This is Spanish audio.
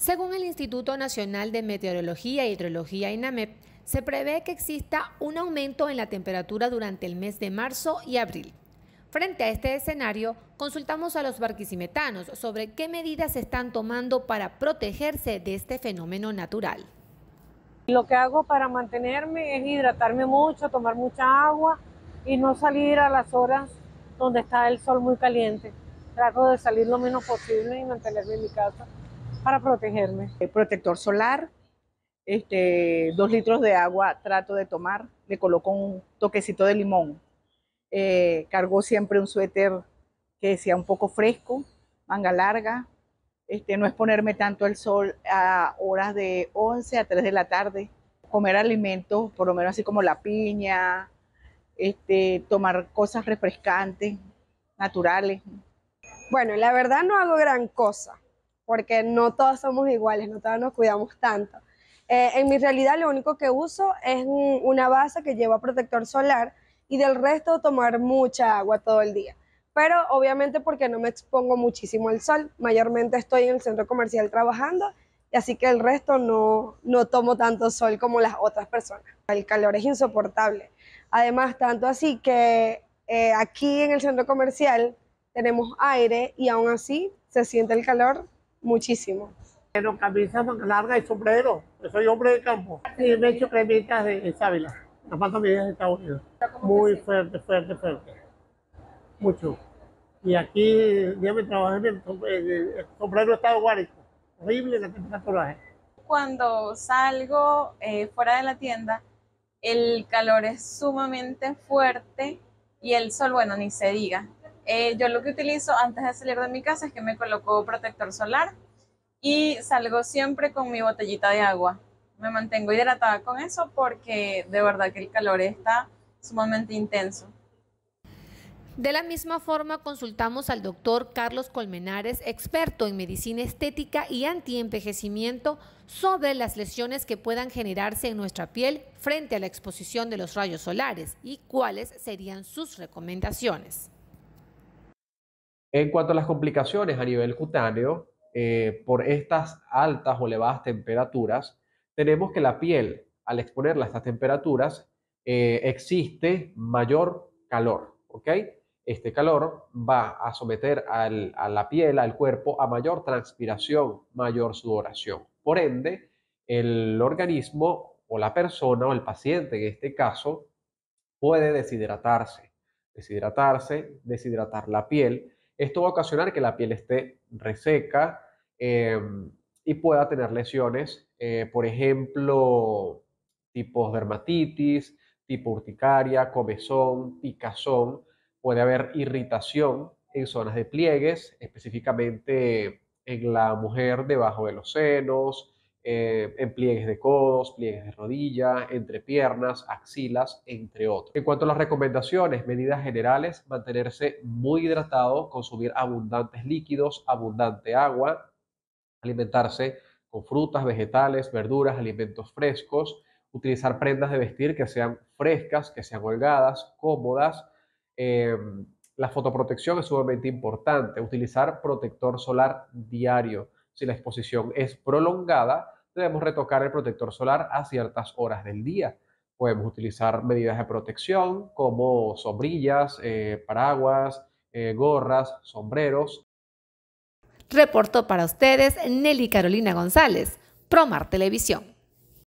Según el Instituto Nacional de Meteorología e Hidrología INAMEP, se prevé que exista un aumento en la temperatura durante el mes de marzo y abril. Frente a este escenario, consultamos a los barquisimetanos sobre qué medidas están tomando para protegerse de este fenómeno natural. Lo que hago para mantenerme es hidratarme mucho, tomar mucha agua y no salir a las horas donde está el sol muy caliente. Trato de salir lo menos posible y mantenerme en mi casa para protegerme. El protector solar, este, dos litros de agua trato de tomar, le coloco un toquecito de limón. Eh, cargo siempre un suéter que sea un poco fresco, manga larga, este, no exponerme tanto al sol a horas de 11 a 3 de la tarde, comer alimentos, por lo menos así como la piña, este, tomar cosas refrescantes, naturales. Bueno, la verdad no hago gran cosa, porque no todos somos iguales, no todos nos cuidamos tanto. Eh, en mi realidad lo único que uso es una base que lleva protector solar y del resto tomar mucha agua todo el día. Pero obviamente porque no me expongo muchísimo al sol, mayormente estoy en el centro comercial trabajando y así que el resto no, no tomo tanto sol como las otras personas. El calor es insoportable. Además, tanto así que eh, aquí en el centro comercial tenemos aire y aún así se siente el calor muchísimo. Pero camisa larga y sombrero. soy hombre de campo. Y me he hecho cremitas de sábila. Las más medidas de Estados Unidos. Muy fuerte, fuerte, fuerte. Mucho. Y aquí ya me trabajé en el sombrero estado guárico. Horrible la temperatura. Cuando salgo eh, fuera de la tienda, el calor es sumamente fuerte y el sol, bueno, ni se diga. Eh, yo lo que utilizo antes de salir de mi casa es que me coloco protector solar y salgo siempre con mi botellita de agua. Me mantengo hidratada con eso porque de verdad que el calor está sumamente intenso. De la misma forma, consultamos al doctor Carlos Colmenares, experto en medicina estética y antienvejecimiento, sobre las lesiones que puedan generarse en nuestra piel frente a la exposición de los rayos solares y cuáles serían sus recomendaciones. En cuanto a las complicaciones a nivel cutáneo, eh, por estas altas o elevadas temperaturas, tenemos que la piel, al exponerla a estas temperaturas, eh, existe mayor calor, ¿ok? Este calor va a someter a la piel, al cuerpo, a mayor transpiración, mayor sudoración. Por ende, el organismo o la persona o el paciente en este caso puede deshidratarse, deshidratarse, deshidratar la piel. Esto va a ocasionar que la piel esté reseca em, y pueda tener lesiones, eh, por ejemplo, tipos dermatitis, tipo urticaria, comezón, picazón. Puede haber irritación en zonas de pliegues, específicamente en la mujer debajo de los senos, eh, en pliegues de codos, pliegues de rodilla, entre piernas, axilas, entre otros. En cuanto a las recomendaciones, medidas generales, mantenerse muy hidratado, consumir abundantes líquidos, abundante agua, alimentarse con frutas, vegetales, verduras, alimentos frescos, utilizar prendas de vestir que sean frescas, que sean holgadas, cómodas. Em, la fotoprotección es sumamente importante, utilizar protector solar diario si la exposición es prolongada, debemos retocar el protector solar a ciertas horas del día. Podemos utilizar medidas de protección como sombrillas, eh, paraguas, eh, gorras, sombreros. Reportó para ustedes Nelly Carolina González, Promar Televisión.